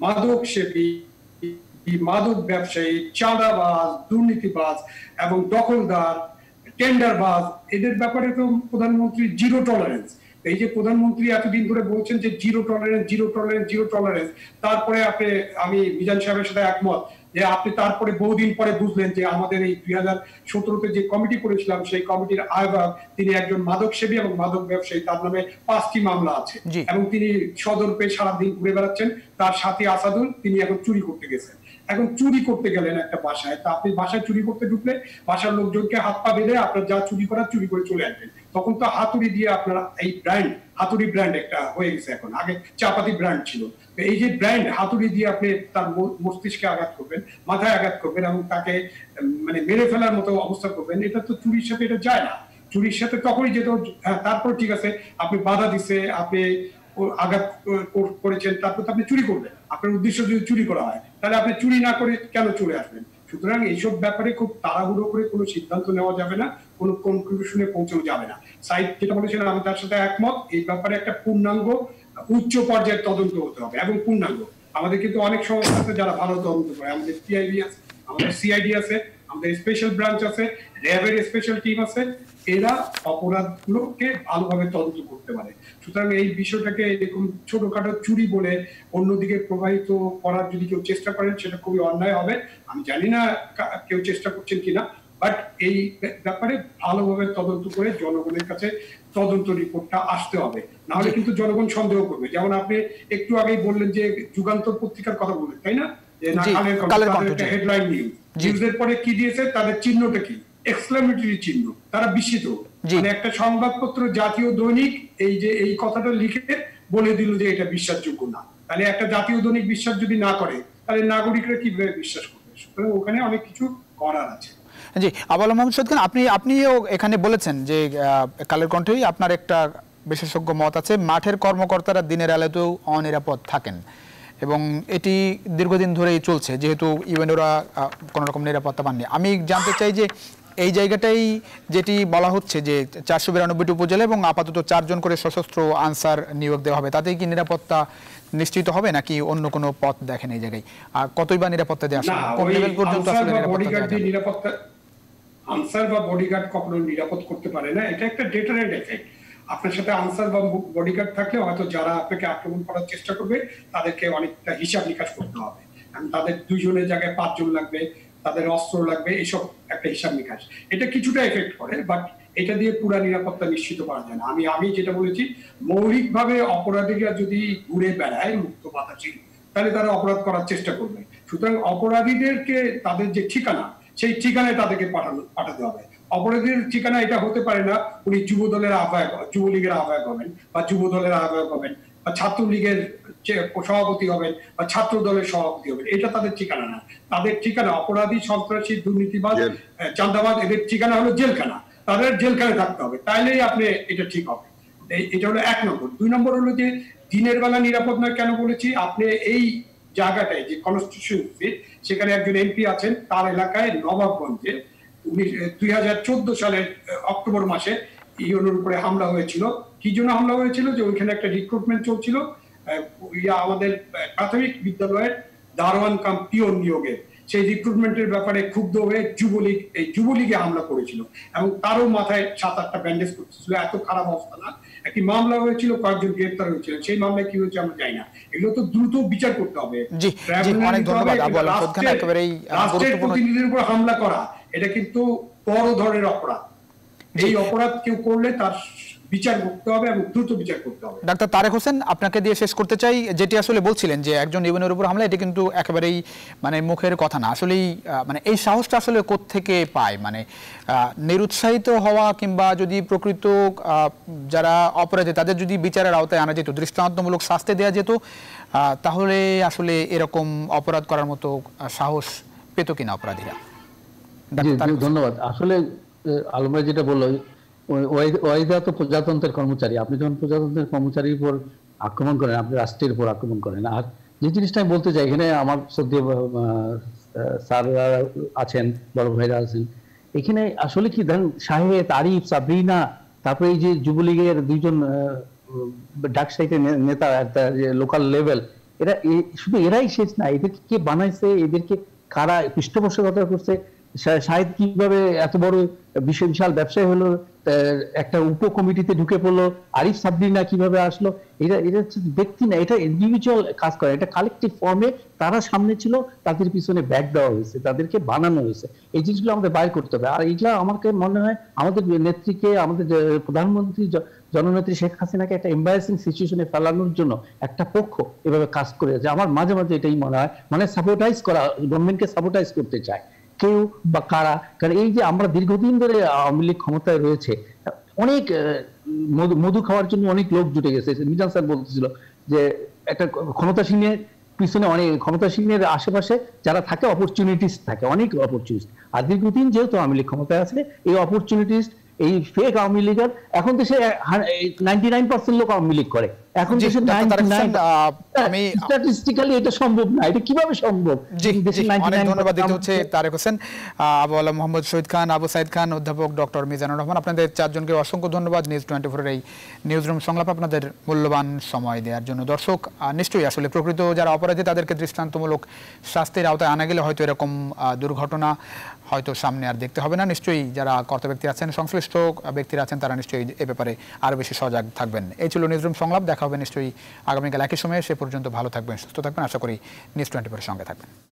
মাদক সেবী, মাদক ব্যবসায়ী, চাঁদাবাজ, দুর্নীতিবাজ এবং দখলদার টেন্ডারবাজ এদের ব্যাপারে তো প্রধানমন্ত্রী জিরো টলারেন্স এই যে প্রধানমন্ত্রী এতদিন ধরে বলছেন যে zero tolerance zero tolerance zero tolerance তারপরে আপনি আমি মিজান সাহেবের সাথে একমত যে আপনি তারপরে বহুদিন পরে বুঝলেন যে আমাদের এই দুই হাজার সতেরোতে যে কমিটি করেছিলাম সেই কমিটির আহ্বায়ক তিনি একজন মাদক সেবী এবং মাদক ব্যবসায়ী তার নামে পাঁচটি মামলা আছে। এবং তিনি সদর পেয়ে সারাদিন ঘুরে বেড়াচ্ছেন। তার সাথে আসাদুল তিনি এখন চুরি করতে গেছেন। এখন চুরি করতে গেলেন একটা বাসায়। তা আপনি বাসায় চুরি করতে ঢুকলে বাসার লোকজনকে হাত পা বেঁধে আপনার যা চুরি করার চুরি করে চলে আসবেন। তখন তো হাতুড়ি দিয়ে আপনার এই ব্র্যান্ড হাতুড়ি ব্র্যান্ড একটা হয়ে গেছে এখন। আগে চাপাতি ব্র্যান্ড ছিল। এই যে ব্র্যান্ড হাতুড়ি দিয়ে আপনি তার মস্তিষ্কে আঘাত করবেন, মাথায় আঘাত করবেন এবং তাকে মানে মেরে ফেলার মতো অবস্থা করবেন। এটা তো চুরির সাথে এটা যায় না। চুরির সাথে তখনই যেত হ্যাঁ তারপর ঠিক আছে, আপনি বাধা দিছে, আপনি আঘাত কর- কর- করেছেন, তারপর তো আপনি চুরি করবেন আপনার উদ্দেশ্য যদি চুরি করা হয় তাহলে আপনি চুরি না করে কেন চলে আসবেন? সুতরাং এইসব ব্যাপারে খুব তাড়াহুড়ো করে কোনো সিদ্ধান্ত নেওয়া যাবে না, কোনো কনক্লুশনে পৌঁছানো যাবে না। সাইড যেটা বলেছিলেন আমি তার সাথে একমত, এই ব্যাপারে একটা পূর্ণাঙ্গ উচ্চ পর্যায়ের তদন্ত হতে হবে এবং পূর্ণাঙ্গ। আমাদের কিন্তু অনেক সংস্থা আছে যারা ভালো তদন্ত করে। আমাদের পিআইবি আছে, আমাদের সিআইডি আছে, আমাদের স্পেশাল ব্রাঞ্চ আছে র্যাবের স্পেশাল টিম আছে। এরা অপরাধগুলোকে ভালোভাবে তদন্ত করতে পারে। সুতরাং এই বিষয়টাকে এরকম ছোটখাটো চুরি বলে অন্যদিকে প্রবাহিত করার যদি কেউ চেষ্টা করেন সেটা খুবই অন্যায় হবে। আমি জানি না কেউ চেষ্টা করছেন কিনা বাট এই ব্যাপারে ভালোভাবে তদন্ত করে জনগণের কাছে তদন্ত রিপোর্টটা আসতে হবে। নাহলে কিন্তু জনগণ সন্দেহ করবে। যেমন আপনি একটু আগেই বললেন যে যুগান্তর পত্রিকার কথা বললেন তাই না? না। হেডলাইন নিউজ নিউজের পরে কি দিয়েছে? তাদের চিহ্নটা কি? এক্সক্লামেটরি চিহ্ন তারা বিস্মিত। মানে একটা সংবাদপত্র জাতীয় দৈনিক এই যে এই কথাটা লিখে বলে দিল যে এটা বিশ্বাসযোগ্য না। তাহলে একটা জাতীয় দৈনিক বিশ্বাস যদি না করে তাহলে নাগরিকরা কীভাবে বিশ্বাস করবে? সুতরাং ওখানে অনেক কিছু করার আছে। জি আবাল মোহাম্মদ খান আপনি আপনিও এখানে বলেছেন যে কালের কণ্ঠেই আপনার একটা বিশেষজ্ঞ মত আছে মাঠের কর্মকর্তারা দিনের আলোতেও অনিরাপদ থাকেন। এবং এটি দীর্ঘদিন ধরেই চলছে যেহেতু ইউএনওরা কোনো রকম নিরাপত্তা পাননি। আমি জানতে চাই যে এই জায়গাটাই যেটি বলা হচ্ছে যে চারশো বিরানব্বইটি উপজেলা এবং আপাতত চারজন করে সশস্ত্র আনসার নিয়োগ দেওয়া হবে। তাতেই কি নিরাপত্তা নিশ্চিত হবে নাকি অন্য কোনো পথ দেখেন এই জায়গায়? আর কতই বা নিরাপত্তা দেওয়া কোন লেভেল পর্যন্ত আসলে নিরাপত্তা আনসার বা বডিগার্ড কখনো নিরাপদ করতে পারে না। এটা একটা ডেটারেন্ট এফেক্ট আপনার সাথে আনসার বা বডিগার্ড থাকলে হয়তো যারা আপনাকে আক্রমণ করার চেষ্টা করবে তাদেরকে অনেকটা হিসাব নিকাশ করতে হবে। কারণ তাদের দুইজনের জায়গায় পাঁচজন লাগবে। তাদের অস্ত্র লাগবে, এসব একটা হিসাব নিকাশ। এটা কিছুটা এফেক্ট করে বাট এটা দিয়ে পুরা নিরাপত্তা নিশ্চিত করা যায় না। আমি আমি যেটা বলেছি, মৌলিকভাবে অপরাধীরা যদি ঘুরে বেড়ায় মুক্ত বাতাসে, তাহলে তারা অপরাধ করার চেষ্টা করবে। সুতরাং অপরাধীদেরকে তাদের যে ঠিকানা, সেই ঠিকানায় তাদেরকে পাঠানো, পাঠাতে হবে। অপরাধীর ঠিকানা এটা হতে পারে না, উনি যুব দলের আহ্বায়ক, যুবলীগের আহ্বায়ক হবেন বা যুব দলের আহ্বায়ক হবেন বা ছাত্রলীগের সভাপতি হবেন বা ছাত্র দলের সভাপতি হবেন এটা তাদের ঠিকানা না। তাদের ঠিকানা অপরাধী সন্ত্রাসী দুর্নীতিবাদ জেল। আহ, এদের ঠিকানা হলো জেলখানা। তাদের জেলখানায় থাকতে হবে তাইলেই আপনি এটা ঠিক হবে। এটা হলো এক নম্বর। দুই নম্বর হলো যে দিনের বেলা নিরাপদ নয় কেন বলেছি? আপনি এই জায়গাটায় যে কনস্টিটিউশন সেখানে একজন এমপি আছেন তার এলাকায় নবাবগঞ্জে দুই হাজার চোদ্দ সালের অক্টোবর মাসে ইউনোর উপরে হামলা হয়েছিল। কি জন্য হামলা হয়েছিল? যে ওইখানে একটা রিক্রুটমেন্ট চলছিল। আমাদের প্রাথমিক বিদ্যালয়ের দারোয়ান কাম পিওন নিয়োগের সেই রিক্রুটমেন্টের ব্যাপারে ক্ষুব্ধ হয়ে যুবলীগ এই যুবলীগে হামলা করেছিল। এবং তারও মাথায় সাত আটটা ব্যান্ডেজ করতেছিল। এত খারাপ অবস্থা না। একটি মামলা হয়েছিল কয়েকজন গ্রেপ্তার হয়েছিল সেই মামলায় কি হয়েছে আমরা জানি না। এগুলো তো দ্রুত বিচার করতে হবে। রাষ্ট্রের- প্রতিনিধির উপর হামলা করা এটা কিন্তু বড় ধরনের অপরাধ। এই অপরাধ কেউ করলে তার বিচার করতে হবে এবং দ্রুত বিচার করতে হবে। ডাক্তার তারেক হোসেন আপনাকে দিয়ে শেষ করতে চাই যেটি আসলে বলছিলেন যে একজন ইউনের উপর হামলা এটি কিন্তু একেবারেই মানে মুখের কথা না। আসলেই মানে এই সাহসটা আসলে থেকে পায়? মানে নিরুৎসাহিত হওয়া কিংবা যদি প্রকৃত যারা অপরাধী তাদের যদি বিচারের আওতায় আনা যেত দৃষ্টান্তমূলক শাস্তি দেওয়া যেত আহ, তাহলে আসলে এরকম অপরাধ করার মতো সাহস পেত কিনা অপরাধীরা? ধন্যবাদ। আসলে আহ, আলম ভাই যেটা বলল তো প্রজাতন্ত্রের কর্মচারী, আপনি যখন প্রজাতন্ত্রের কর্মচারীর উপর আক্রমণ করেন, আপনি রাষ্ট্রের উপর আক্রমণ করেন, আর যে জিনিসটা আমি বলতে চাই, এখানে আমার স্যাররা আছেন, বড় ভাইরা আছেন, এখানে আসলে কি, ধরেন শাহেদ আরিফ সাবরিনা, তারপরে এই যে যুবলীগের দুইজন ডাক নেতা একটা যে লোকাল লেভেল এরা শুধু এরাই শেষ না, এদেরকে কে বানাইছে, এদেরকে কারা পৃষ্ঠপোষকতা করছে শাহেদ কীভাবে এত বড় বিশাল বিশাল ব্যবসায় হলো একটা উপ কমিটিতে ঢুকে পড়ল, আরিফ সাবরিনা কীভাবে আসলো, এটা এটা ব্যক্তি না, এটা ইন্ডিভিজুয়াল কাজ করে, এটা কালেকটিভ ফর্মে তারা সামনে ছিল, তাদের পিছনে ব্যাগ দেওয়া হয়েছে, তাদেরকে বানানো হয়েছে। এই জিনিসগুলো আমাদের বাইর করতে হবে। আর এইগুলো আমাকে মনে হয় আমাদের নেত্রীকে, আমাদের প্রধানমন্ত্রী জননেত্রী শেখ হাসিনাকে একটা এম্বারেসিং সিচুয়েশনে ফেলানোর জন্য একটা পক্ষ এভাবে কাজ করে যাচ্ছে আমার মাঝে মাঝে এটাই মনে হয় মানে সাপোর্টাইজ করা গভর্নমেন্টকে সাপোর্টাইজ করতে চায়। কেউ বা কারা? কারণ এই যে আমরা দীর্ঘদিন ধরে আওয়ামী লীগ ক্ষমতায় রয়েছে, অনেক মধু- খাওয়ার জন্য অনেক লোক জুটে গেছে। মিজান স্যার বলতেছিল যে একটা ক্ষমতাসীনের পিছনে অনেক ক্ষমতাসীনের আশেপাশে যারা থাকে অপরচুনিটিস থাকে, অনেক অপরচুনিটিস আর দীর্ঘদিন যেহেতু আওয়ামী লীগ ক্ষমতায় আছে, এই অপরচুনিটিস এই ফেক আওয়ামী লীগের এখন দেশে নাইনটি নাইন পার্সেন্ট লোক আওয়ামী লীগ করে। এখন দেশে আহ, আমি স্ট্যাটিস্টিক্যালি এটা সম্ভব না এটা কীভাবে সম্ভব? জি দেশে জি, 99% অনেক ধন্যবাদ দিতে হচ্ছে তারেক হোসেন আবু মোহাম্মদ শহীদ খান আবু সাইদ খান অধ্যাপক ডক্টর মিজানুর রহমান আপনাদের চারজনকে অসংখ্য ধন্যবাদ নিউজ টোয়েন্টি ফোরের এই নিউজ রুম সংলাপ আপনাদের মূল্যবান সময় দেওয়ার জন্য। দর্শক নিশ্চয়ই আসলে প্রকৃত যারা অপরাধী তাদেরকে দৃষ্টান্তমূলক শাস্তির আওতায় আনা গেলে হয়তো এরকম দুর্ঘটনা হয়তো সামনে আর দেখতে হবে না। নিশ্চয়ই যারা কর্তা ব্যক্তি আছেন, সংশ্লিষ্ট ব্যক্তিরা আছেন, তারা নিশ্চয়ই এ ব্যাপারে আরও বেশি সজাগ থাকবেন। এই ছিল নিউজরুম সংলাপ। দেখা হবে নিশ্চয়ই আগামীকাল একই সময়ে। সে পর্যন্ত ভালো থাকবেন, সুস্থ থাকবেন। আশা করি নিউজ টোয়েন্টি ফোরের সঙ্গে থাকবেন।